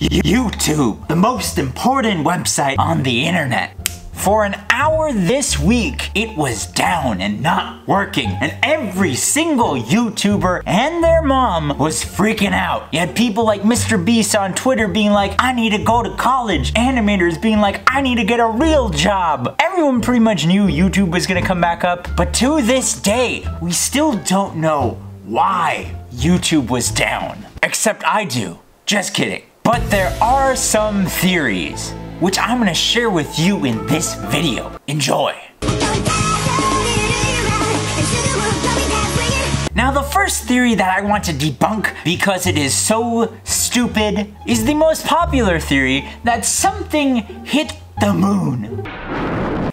YouTube, the most important website on the internet. For an hour this week, it was down and not working, and every single YouTuber and their mom was freaking out. You had people like Mr. Beast on Twitter being like, I need to go to college. Animators being like, I need to get a real job. Everyone pretty much knew YouTube was gonna come back up, but to this day, we still don't know why YouTube was down. Except I do. Just kidding. But there are some theories, which I'm gonna share with you in this video. Enjoy. Now the first theory that I want to debunk because it is so stupid is the most popular theory that something hit the moon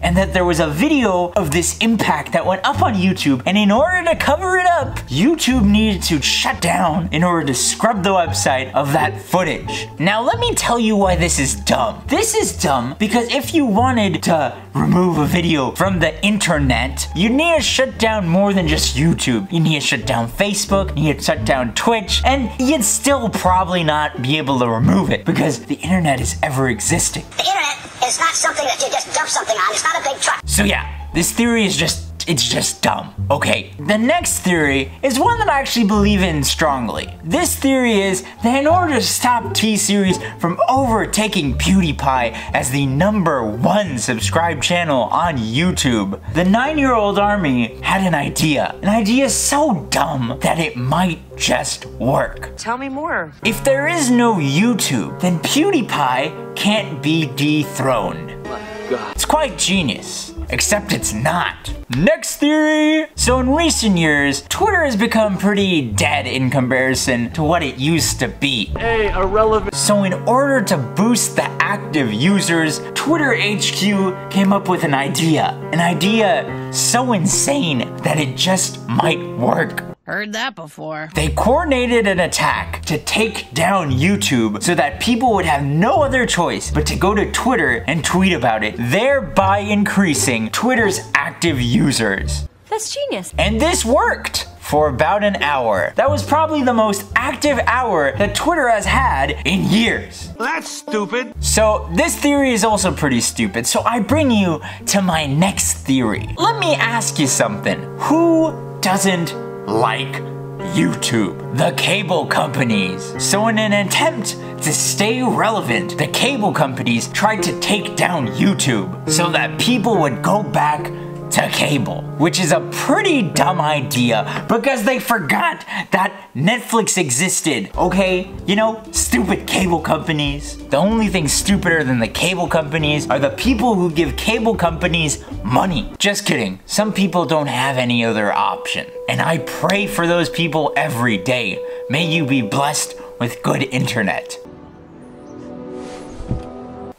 and that there was a video of this impact that went up on YouTube and in order to cover it up, YouTube needed to shut down in order to scrub the website of that footage. Now let me tell you why this is dumb. This is dumb because if you wanted to remove a video from the internet, you need to shut down more than just YouTube. You need to shut down Facebook, you need to shut down Twitch, and you'd still probably not be able to remove it because the internet is ever existing. The internet is not something that you just dump something on. It's not a big truck. So yeah, this theory is just it's just dumb. Okay, the next theory is one that I actually believe in strongly. This theory is that in order to stop T-Series from overtaking PewDiePie as the number one subscribed channel on YouTube, the nine-year-old army had an idea. An idea so dumb that it might just work. Tell me more. If there is no YouTube, then PewDiePie can't be dethroned. My God, It's quite genius. Except it's not. Next theory! So in recent years, Twitter has become pretty dead in comparison to what it used to be. Hey, irrelevant. So in order to boost the active users, Twitter HQ came up with an idea. An idea so insane that it just might work. Heard that before. They coordinated an attack to take down YouTube so that people would have no other choice but to go to Twitter and tweet about it, thereby increasing Twitter's active users. That's genius. And this worked for about an hour. That was probably the most active hour that Twitter has had in years. That's stupid. So this theory is also pretty stupid. So I bring you to my next theory. Let me ask you something. Who doesn't like YouTube, the cable companies. So in an attempt to stay relevant, the cable companies tried to take down YouTube so that people would go back to cable, which is a pretty dumb idea because they forgot that Netflix existed, okay? You know, stupid cable companies. The only thing stupider than the cable companies are the people who give cable companies money. Just kidding. Some people don't have any other option. And I pray for those people every day. May you be blessed with good internet.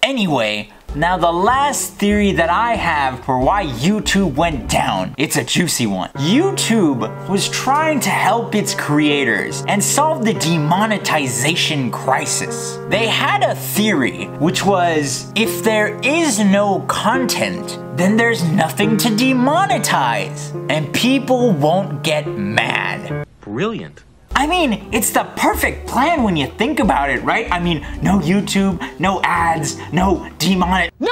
Anyway, now the last theory that I have for why YouTube went down, it's a juicy one. YouTube was trying to help its creators and solve the demonetization crisis. They had a theory, which was if there is no content, then there's nothing to demonetize and people won't get mad. Brilliant. I mean, it's the perfect plan when you think about it, right? I mean, no YouTube, no ads, no demonet. No!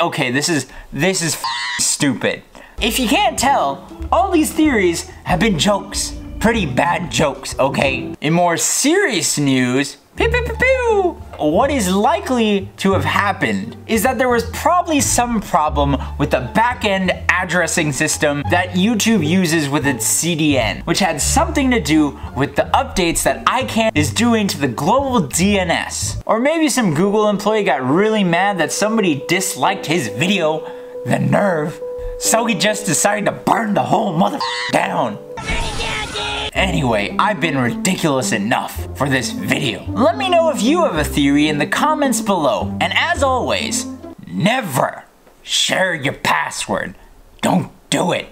Okay, this is this is stupid. If you can't tell, all these theories have been jokes. Pretty bad jokes, okay? In more serious news, Pew, pew, pew, pew. What is likely to have happened is that there was probably some problem with the back-end addressing system that YouTube uses with its CDN, which had something to do with the updates that ICANN is doing to the global DNS. Or maybe some Google employee got really mad that somebody disliked his video, the nerve, so he just decided to burn the whole mother down. Anyway, I've been ridiculous enough for this video. Let me know if you have a theory in the comments below. And as always, never share your password. Don't do it.